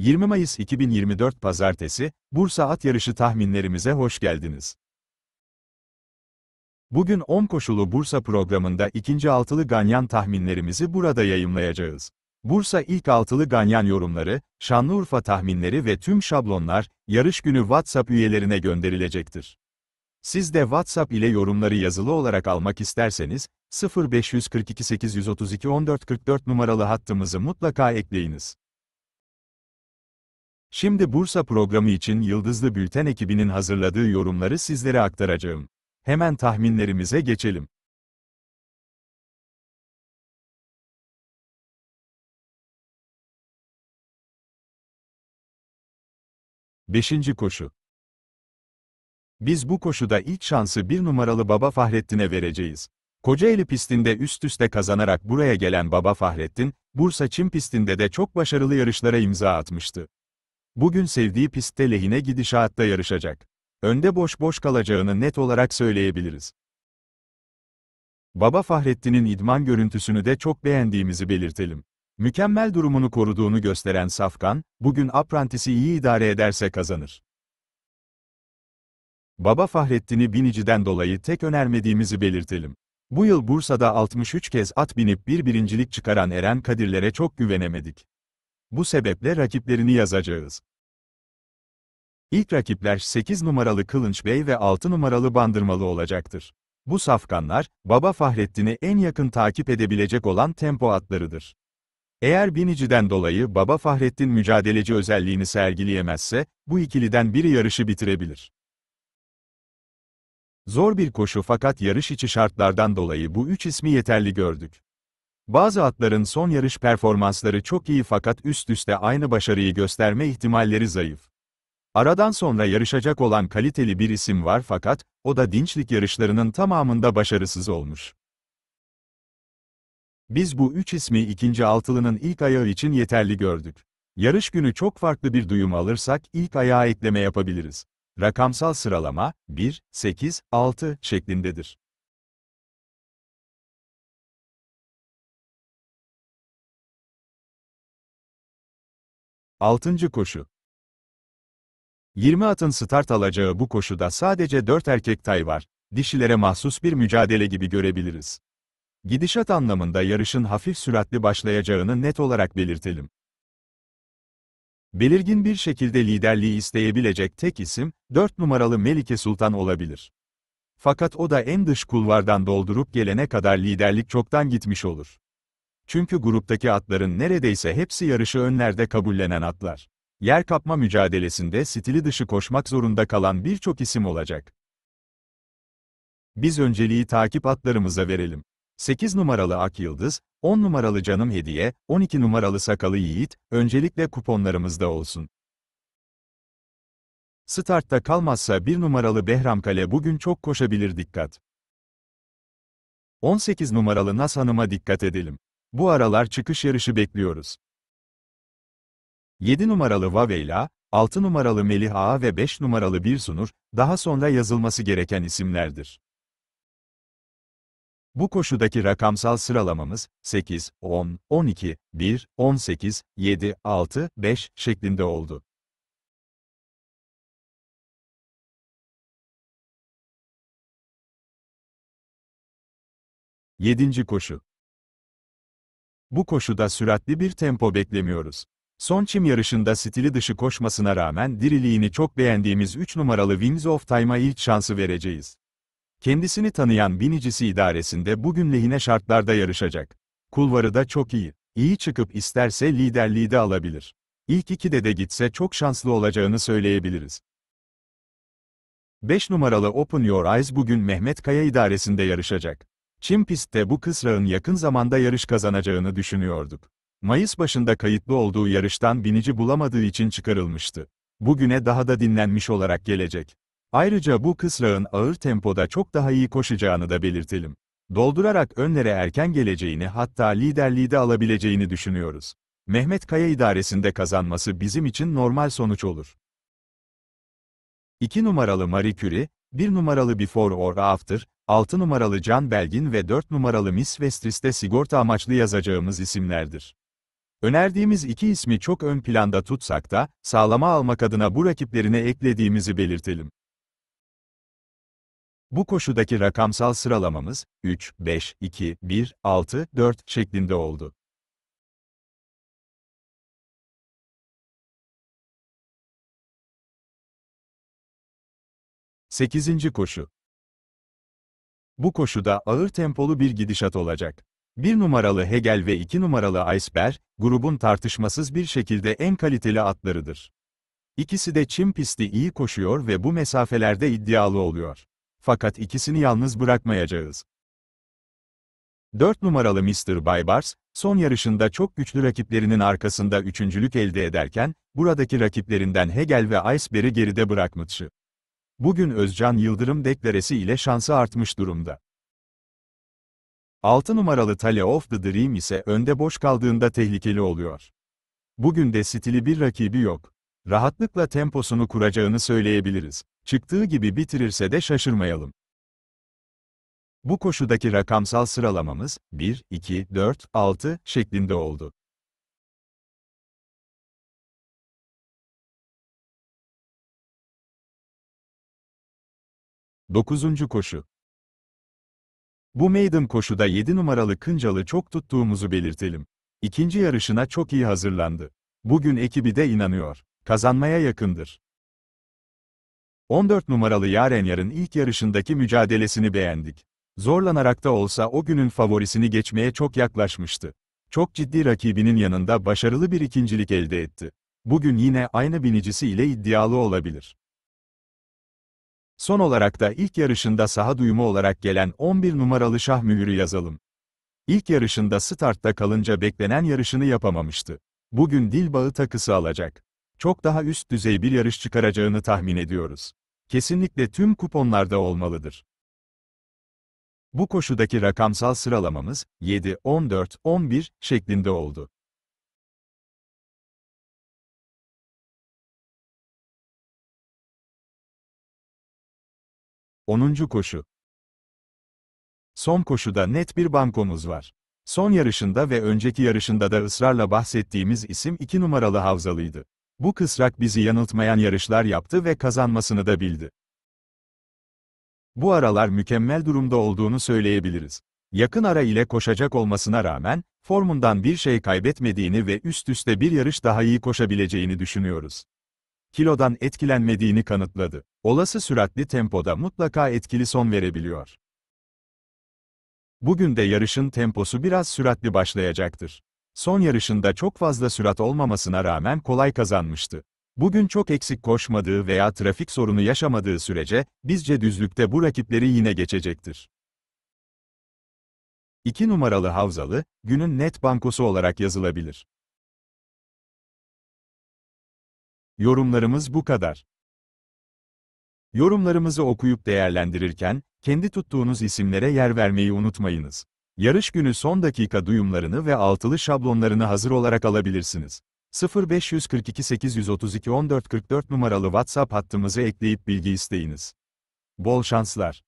20 Mayıs 2024 Pazartesi, Bursa At Yarışı tahminlerimize hoş geldiniz. Bugün 10 koşulu Bursa programında ikinci altılı ganyan tahminlerimizi burada yayımlayacağız. Bursa ilk altılı ganyan yorumları, Şanlıurfa tahminleri ve tüm şablonlar, yarış günü WhatsApp üyelerine gönderilecektir. Siz de WhatsApp ile yorumları yazılı olarak almak isterseniz, 0542 832 1444 numaralı hattımızı mutlaka ekleyiniz. Şimdi Bursa programı için Yıldızlı Bülten ekibinin hazırladığı yorumları sizlere aktaracağım. Hemen tahminlerimize geçelim. Beşinci koşu. Biz bu koşuda ilk şansı bir numaralı Baba Fahrettin'e vereceğiz. Kocaeli pistinde üst üste kazanarak buraya gelen Baba Fahrettin, Bursa Çim pistinde de çok başarılı yarışlara imza atmıştı. Bugün sevdiği pistte lehine gidişatta yarışacak. Önde boş boş kalacağını net olarak söyleyebiliriz. Baba Fahrettin'in idman görüntüsünü de çok beğendiğimizi belirtelim. Mükemmel durumunu koruduğunu gösteren Safkan, bugün aprantisi iyi idare ederse kazanır. Baba Fahrettin'i biniciden dolayı tek önermediğimizi belirtelim. Bu yıl Bursa'da 63 kez at binip bir birincilik çıkaran Eren Kadirlere çok güvenemedik. Bu sebeple rakiplerini yazacağız. İlk rakipler 8 numaralı Kılınç Bey ve 6 numaralı Bandırmalı olacaktır. Bu safkanlar, Baba Fahrettin'i en yakın takip edebilecek olan tempo atlarıdır. Eğer biniciden dolayı Baba Fahrettin mücadeleci özelliğini sergileyemezse, bu ikiliden biri yarışı bitirebilir. Zor bir koşu fakat yarış içi şartlardan dolayı bu üç ismi yeterli gördük. Bazı atların son yarış performansları çok iyi fakat üst üste aynı başarıyı gösterme ihtimalleri zayıf. Aradan sonra yarışacak olan kaliteli bir isim var fakat, o da dinçlik yarışlarının tamamında başarısız olmuş. Biz bu üç ismi ikinci altılının ilk ayağı için yeterli gördük. Yarış günü çok farklı bir duyum alırsak ilk ayağa ekleme yapabiliriz. Rakamsal sıralama, 1, 8, 6 şeklindedir. Altıncı koşu. 20 atın start alacağı bu koşuda sadece 4 erkek tay var. Dişilere mahsus bir mücadele gibi görebiliriz. Gidişat anlamında yarışın hafif süratli başlayacağını net olarak belirtelim. Belirgin bir şekilde liderliği isteyebilecek tek isim, 4 numaralı Melike Sultan olabilir. Fakat o da en dış kulvardan doldurup gelene kadar liderlik çoktan gitmiş olur. Çünkü gruptaki atların neredeyse hepsi yarışı önlerde kabullenen atlar. Yer kapma mücadelesinde stili dışı koşmak zorunda kalan birçok isim olacak. Biz önceliği takip atlarımıza verelim. 8 numaralı Ak Yıldız, 10 numaralı Canım Hediye, 12 numaralı Sakalı Yiğit, öncelikle kuponlarımızda olsun. Startta kalmazsa 1 numaralı Behram Kale bugün çok koşabilir dikkat. 18 numaralı Nas Hanım'a dikkat edelim. Bu aralar çıkış yarışı bekliyoruz. 7 numaralı Vaveyla, 6 numaralı Melih Ağa ve 5 numaralı Bir Sunur, daha sonra yazılması gereken isimlerdir. Bu koşudaki rakamsal sıralamamız, 8, 10, 12, 1, 18, 7, 6, 5 şeklinde oldu. Yedinci koşu. Bu koşuda süratli bir tempo beklemiyoruz. Son çim yarışında stili dışı koşmasına rağmen diriliğini çok beğendiğimiz 3 numaralı Wings of Time'a ilk şansı vereceğiz. Kendisini tanıyan binicisi idaresinde bugün lehine şartlarda yarışacak. Kulvarı da çok iyi. İyi çıkıp isterse liderliği de alabilir. İlk ikide de gitse çok şanslı olacağını söyleyebiliriz. 5 numaralı Open Your Eyes bugün Mehmet Kaya idaresinde yarışacak. Çim pistte bu kısrağın yakın zamanda yarış kazanacağını düşünüyorduk. Mayıs başında kayıtlı olduğu yarıştan binici bulamadığı için çıkarılmıştı. Bugüne daha da dinlenmiş olarak gelecek. Ayrıca bu kısrağın ağır tempoda çok daha iyi koşacağını da belirtelim. Doldurarak önlere erken geleceğini hatta liderliği de alabileceğini düşünüyoruz. Mehmet Kaya idaresinde kazanması bizim için normal sonuç olur. 2 numaralı Marie Curie, 1 numaralı Before or After, 6 numaralı Can Belgin ve 4 numaralı Miss Westris'te sigorta amaçlı yazacağımız isimlerdir. Önerdiğimiz iki ismi çok ön planda tutsak da, sağlama almak adına bu rakiplerine eklediğimizi belirtelim. Bu koşudaki rakamsal sıralamamız, 3, 5, 2, 1, 6, 4 şeklinde oldu. Sekizinci koşu. Bu koşuda ağır tempolu bir gidişat olacak. 1 numaralı Hegel ve 2 numaralı Iceberg, grubun tartışmasız bir şekilde en kaliteli atlarıdır. İkisi de çim pisti iyi koşuyor ve bu mesafelerde iddialı oluyor. Fakat ikisini yalnız bırakmayacağız. 4 numaralı Mr. Baybars, son yarışında çok güçlü rakiplerinin arkasında üçüncülük elde ederken, buradaki rakiplerinden Hegel ve Iceberg'i geride bırakmıştı. Bugün Özcan Yıldırım deklaresi ile şansı artmış durumda. 6 numaralı Tale of the Dream ise önde boş kaldığında tehlikeli oluyor. Bugün de stili bir rakibi yok. Rahatlıkla temposunu kuracağını söyleyebiliriz. Çıktığı gibi bitirirse de şaşırmayalım. Bu koşudaki rakamsal sıralamamız 1, 2, 4, 6 şeklinde oldu. Dokuzuncu koşu. Bu maiden koşuda 7 numaralı Kıncalı çok tuttuğumuzu belirtelim. İkinci yarışına çok iyi hazırlandı. Bugün ekibi de inanıyor. Kazanmaya yakındır. 14 numaralı Yarenyar'ın ilk yarışındaki mücadelesini beğendik. Zorlanarak da olsa o günün favorisini geçmeye çok yaklaşmıştı. Çok ciddi rakibinin yanında başarılı bir ikincilik elde etti. Bugün yine aynı binicisi ile iddialı olabilir. Son olarak da ilk yarışında saha duyumu olarak gelen 11 numaralı şah mühürü yazalım. İlk yarışında startta kalınca beklenen yarışını yapamamıştı. Bugün dil bağı takısı alacak. Çok daha üst düzey bir yarış çıkaracağını tahmin ediyoruz. Kesinlikle tüm kuponlarda olmalıdır. Bu koşudaki rakamsal sıralamamız 7, 14, 11 şeklinde oldu. 10. koşu. Son koşuda net bir bankomuz var. Son yarışında ve önceki yarışında da ısrarla bahsettiğimiz isim 2 numaralı Havzalı'ydı. Bu kısrak bizi yanıltmayan yarışlar yaptı ve kazanmasını da bildi. Bu aralar mükemmel durumda olduğunu söyleyebiliriz. Yakın ara ile koşacak olmasına rağmen, formundan bir şey kaybetmediğini ve üst üste bir yarış daha iyi koşabileceğini düşünüyoruz kilodan etkilenmediğini kanıtladı. Olası süratli tempoda mutlaka etkili son verebiliyor. Bugün de yarışın temposu biraz süratli başlayacaktır. Son yarışında çok fazla sürat olmamasına rağmen kolay kazanmıştı. Bugün çok eksik koşmadığı veya trafik sorunu yaşamadığı sürece, bizce düzlükte bu rakipleri yine geçecektir. 2 numaralı Havzalı, günün net bankosu olarak yazılabilir. Yorumlarımız bu kadar. Yorumlarımızı okuyup değerlendirirken, kendi tuttuğunuz isimlere yer vermeyi unutmayınız. Yarış günü son dakika duyumlarını ve altılı şablonlarını hazır olarak alabilirsiniz. 0542 832 1444 numaralı WhatsApp hattımızı ekleyip bilgi isteyiniz. Bol şanslar.